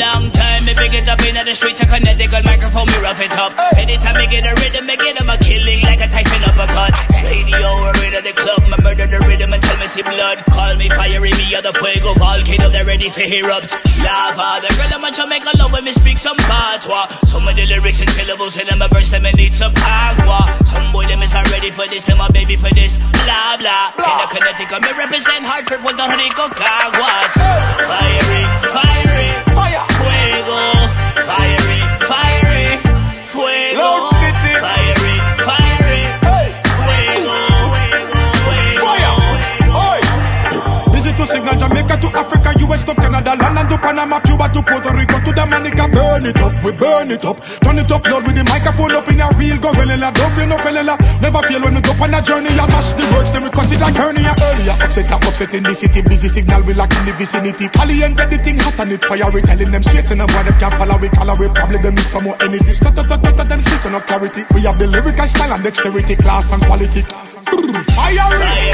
Long time, me big it up in the streets of Connecticut, microphone me rough it up. Anytime me get a rhythm, me get him a killing like a Tyson uppercut. Radio or in the club, me murder the rhythm and tell me see blood. Call me fiery, me other fuego, volcano, they ready for erupt. Lava, the girl I'm a Jamaica love when me speak some patois. Some of the lyrics and syllables in them, a verse, them me need some agua. Some boy them is not ready for this, them a baby for this. Blah blah. In the Connecticut, me represent Hartford, Puerto Rico, Caguas. To signal Jamaica to Africa, US to Canada, London to Panama, Cuba to Puerto Rico to Dominica. Burn it up, we burn it up. Turn it up loud with the microphone up in a real gorilla. Don't feel no fella. Never feel when we go on a journey. I mash the words, then we cut it like hernia. Earlier, upset, up, upset in the city. Busy signal, we like in the vicinity. Caliente, the thing hot and it fire. We telling them straight and them why they can't follow. We call we probably them need some more energy. Stut, stut, stut, stut, then switch on clarity. We have the lyrical style and dexterity, class and quality. Fire!